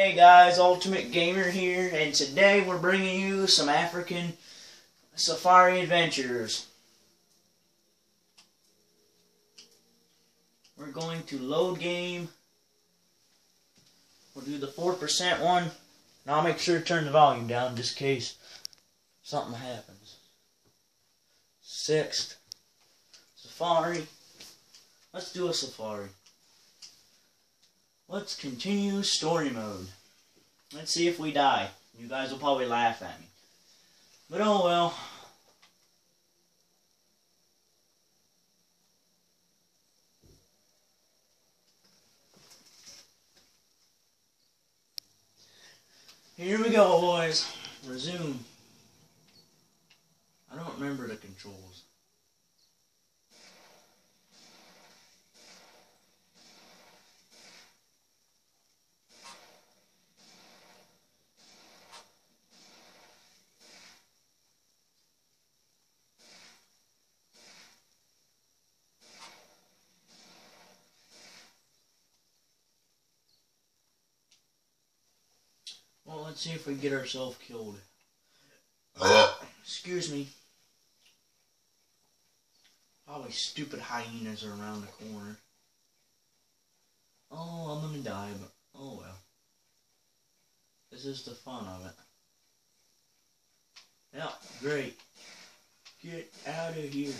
Hey guys, Ultimate Gamer here, and today we're bringing you some African safari adventures. We're going to load game. We'll do the 4% one, and I'll make sure to turn the volume down just in case something happens. Sixth, safari. Let's do a safari. Let's continue story mode. Let's see if we die. You guys will probably laugh at me. But oh well. Here we go, boys. Resume. I don't remember the controls. Well, let's see if we get ourselves killed. Excuse me. Probably stupid hyenas are around the corner. Oh, I'm gonna die, but oh well. This is the fun of it. Yeah, great. Get out of here.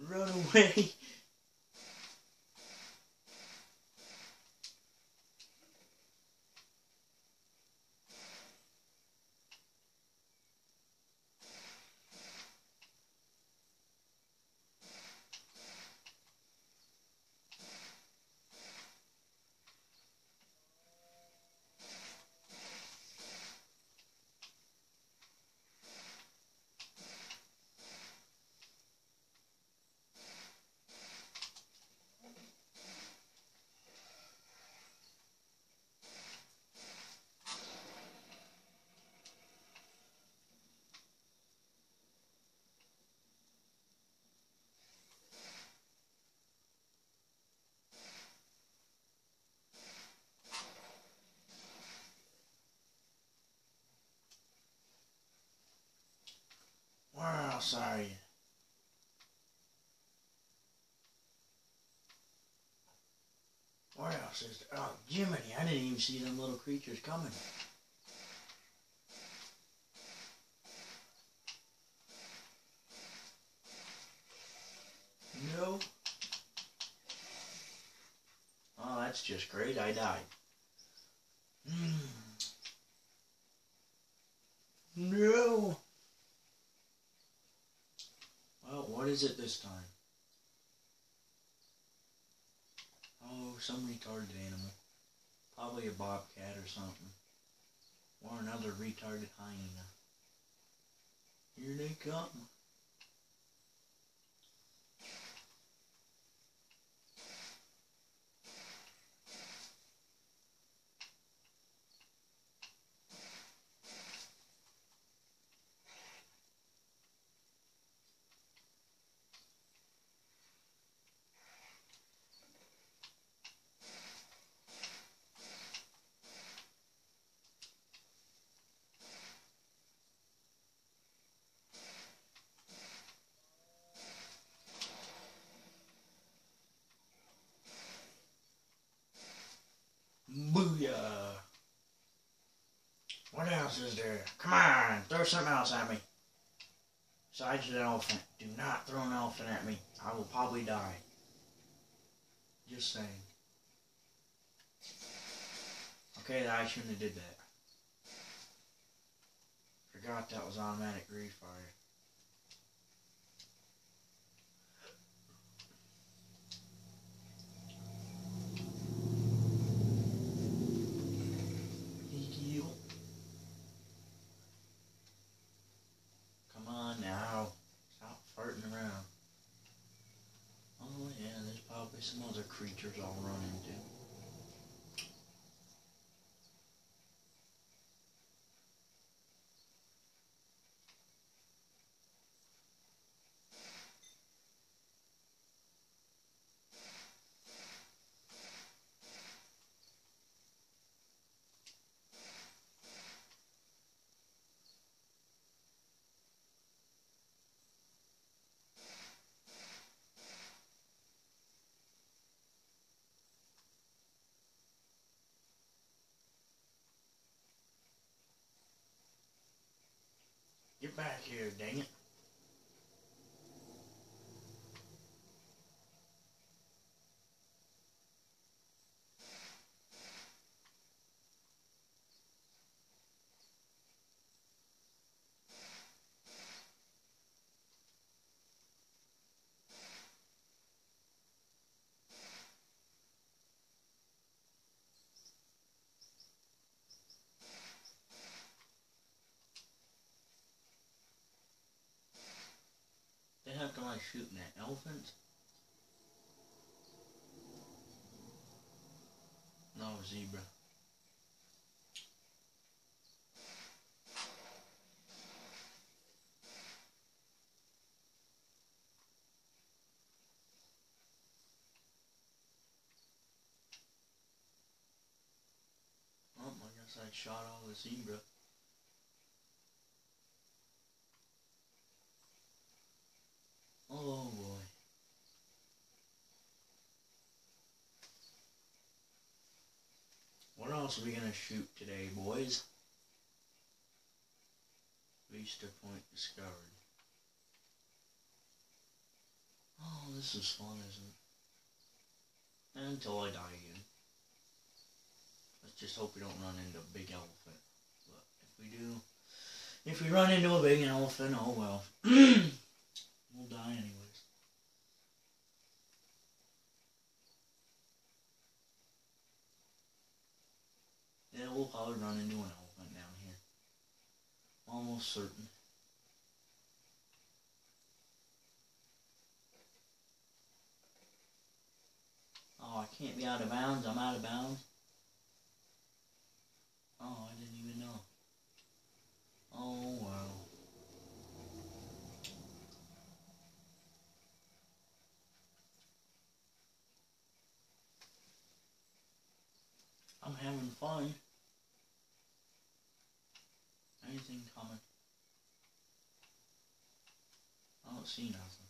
Run away. Else are you? Where else is there? Oh, Jiminy, I didn't even see them little creatures coming. No. Oh, that's just great. I died. Hmm. No. Well, what is it this time? Oh, some retarded animal. Probably a bobcat or something. Or another retarded hyena. Here they come. There? Come on, throw something else at me. Besides the elephant. Do not throw an elephant at me. I will probably die. Just saying. Okay, I shouldn't have did that. Forgot that was automatic refire. Heal. Come on now. Stop farting around. Oh yeah, there's other creatures I'll run into. Shooting at elephants? No, zebra. Oh, I guess I shot all the zebra. Oh boy. What else are we gonna shoot today, boys? Vista Point discovered. Oh, this is fun, isn't it? Until I die again. Let's just hope we don't run into a big elephant. But if we do, if we run into a big elephant, oh well. we'll die anyways. Yeah, we'll probably run into an elephant down here. Almost certain. Oh, I can't be out of bounds. I'm out of bounds. Oh, I didn't even know. Oh, wow. I'm having fun. Coming? I don't see nothing.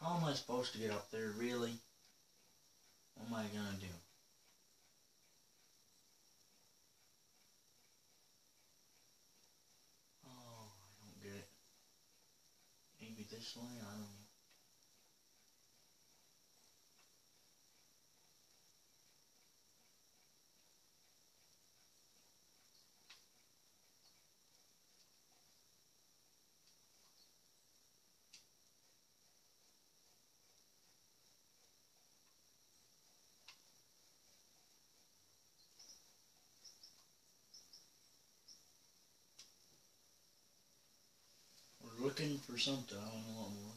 How am I supposed to get up there, really? What am I gonna do? Oh, I don't get it. Way? I for something. I don't know what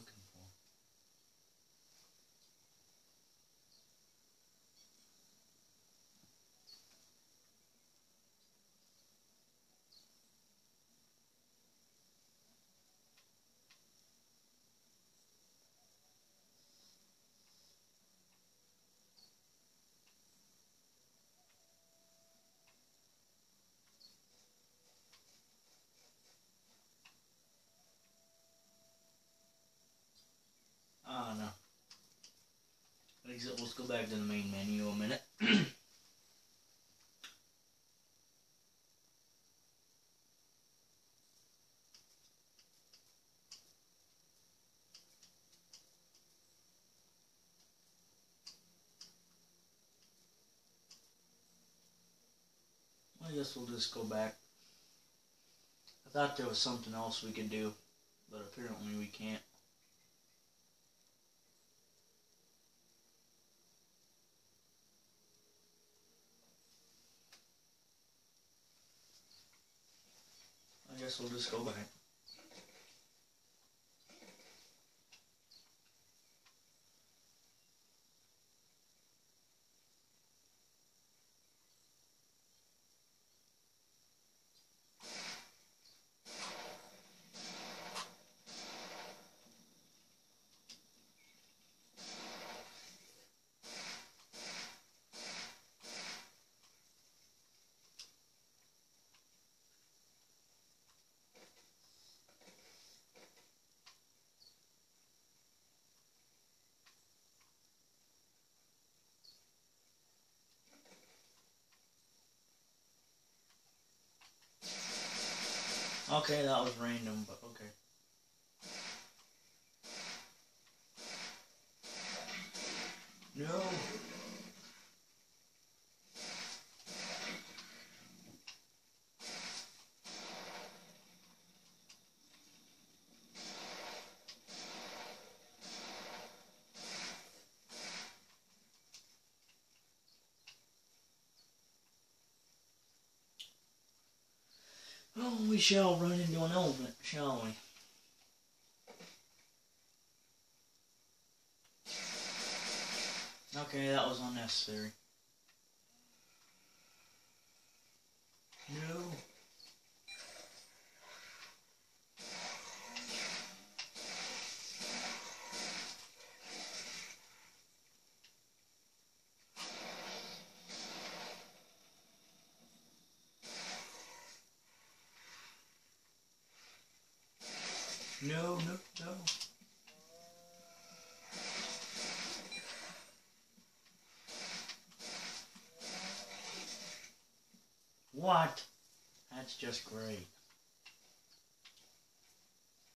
Exit, let's go back to the main menu a minute. I guess we'll just go back. I thought there was something else we could do, but apparently we can't. Guess we'll just go back. Okay, that was random, but okay. No. Oh, we shall run into an element, shall we? Okay, that was unnecessary. No. No, no, no. What? That's just great.